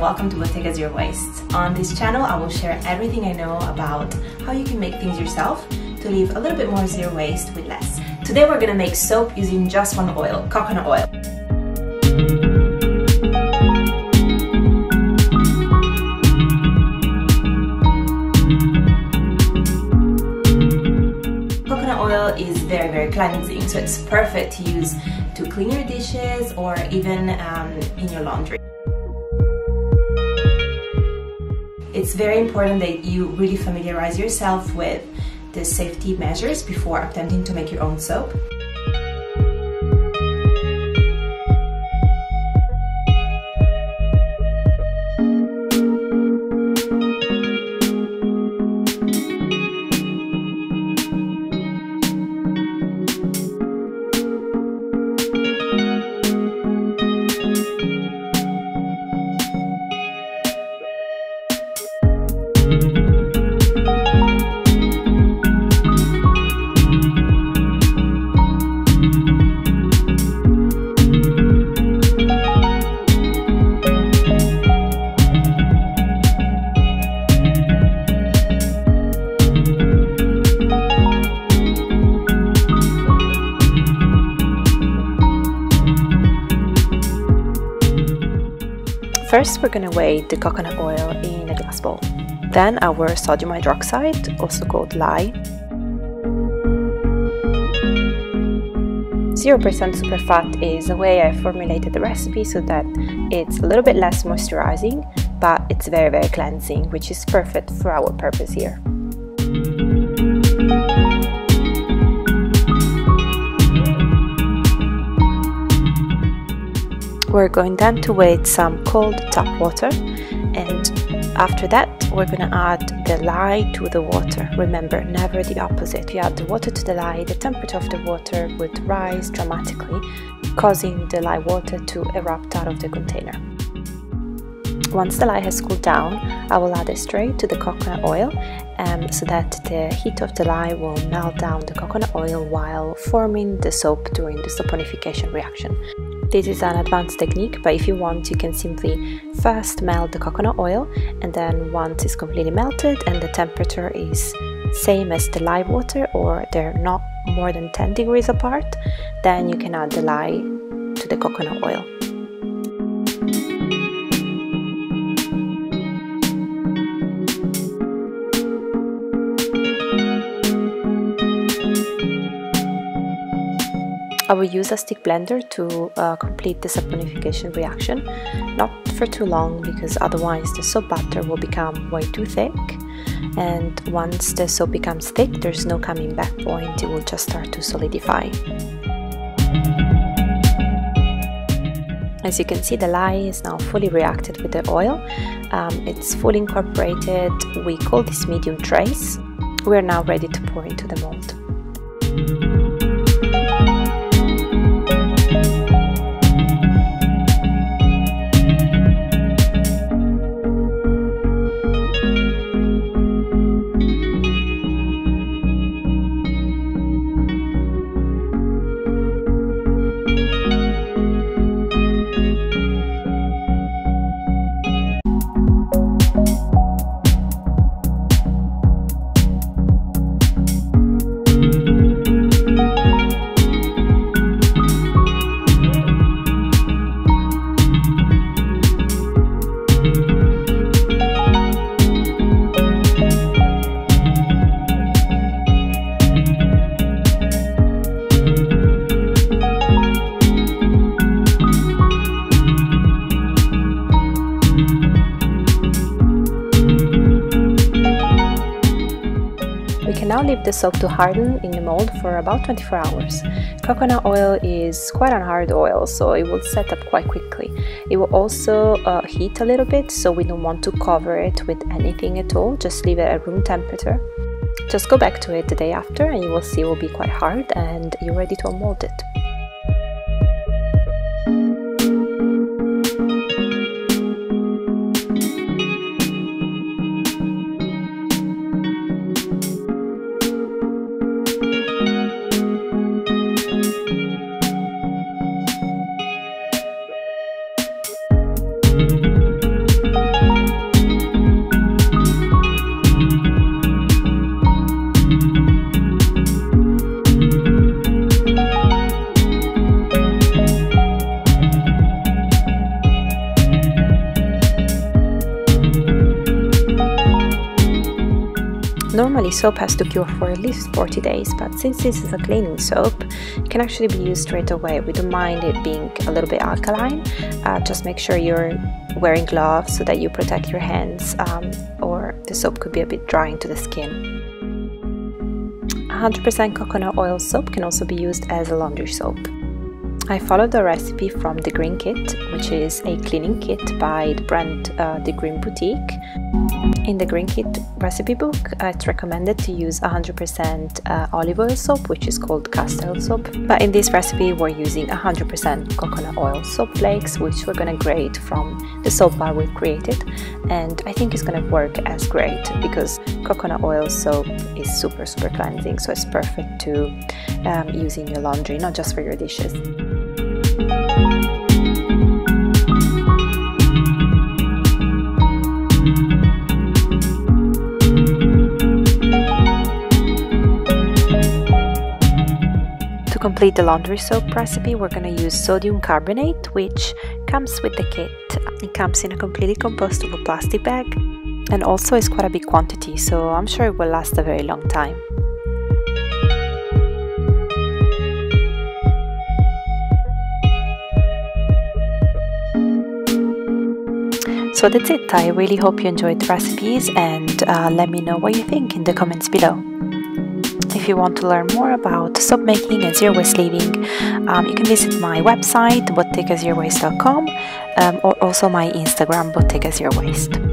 welcome to Bottega Zero Waste. On this channel, I will share everything I know about how you can make things yourself to leave a little bit more zero waste with less. Today we're gonna make soap using just one oil, coconut oil. Coconut oil is very, very cleansing, so it's perfect to use to clean your dishes or even um, in your laundry. It's very important that you really familiarize yourself with the safety measures before attempting to make your own soap. First, we're going to weigh the coconut oil in a glass bowl. Then our sodium hydroxide, also called lye. 0% superfat is a way I formulated the recipe so that it's a little bit less moisturizing, but it's very, very cleansing, which is perfect for our purpose here. We're going then to wait some cold tap water after that we're going to add the lye to the water. Remember, never the opposite. If you add the water to the lye, the temperature of the water would rise dramatically, causing the lye water to erupt out of the container. Once the lye has cooled down, I will add it straight to the coconut oil um, so that the heat of the lye will melt down the coconut oil while forming the soap during the saponification reaction. This is an advanced technique, but if you want, you can simply first melt the coconut oil and then once it's completely melted and the temperature is same as the lye water or they're not more than 10 degrees apart, then you can add the lye to the coconut oil. I will use a stick blender to uh, complete the saponification reaction, not for too long because otherwise the soap batter will become way too thick and once the soap becomes thick there's no coming back point, it will just start to solidify. As you can see the lye is now fully reacted with the oil, um, it's fully incorporated, we call this medium trace. We are now ready to pour into the mold. Now leave the soap to harden in the mold for about 24 hours. Coconut oil is quite a hard oil, so it will set up quite quickly. It will also uh, heat a little bit, so we don't want to cover it with anything at all, just leave it at room temperature. Just go back to it the day after and you will see it will be quite hard and you're ready to unmold it. Normally soap has to cure for at least 40 days, but since this is a cleaning soap, it can actually be used straight away. We don't mind it being a little bit alkaline. Uh, just make sure you're wearing gloves so that you protect your hands um, or the soap could be a bit drying to the skin. 100% coconut oil soap can also be used as a laundry soap. I followed the recipe from The Green Kit, which is a cleaning kit by the brand uh, The Green Boutique. In the Green Kit recipe book, it's recommended to use 100% uh, olive oil soap, which is called castile oil soap. But in this recipe, we're using 100% coconut oil soap flakes, which we're going to grate from the soap bar we've created. And I think it's going to work as great because coconut oil soap is super, super cleansing. So it's perfect to um, use in your laundry, not just for your dishes. Complete the laundry soap recipe, we're going to use sodium carbonate, which comes with the kit. It comes in a completely compostable plastic bag and also is quite a big quantity, so I'm sure it will last a very long time. So that's it. I really hope you enjoyed the recipes and uh, let me know what you think in the comments below. You want to learn more about soap making and zero waste living, um, you can visit my website bottegazerowaste.com um, or also my Instagram bottega zero waste.